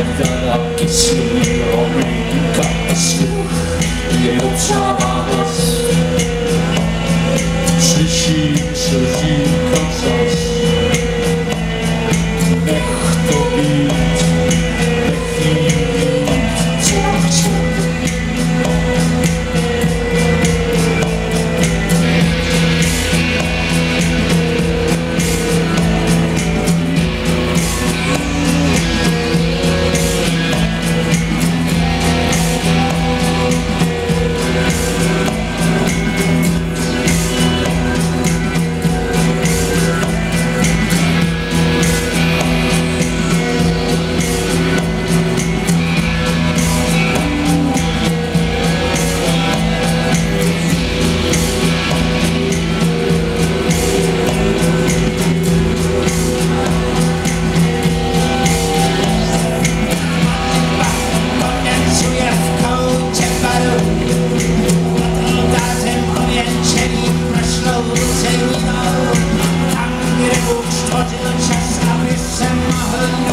Every lucky she will make you cut the shoe. You try. thousand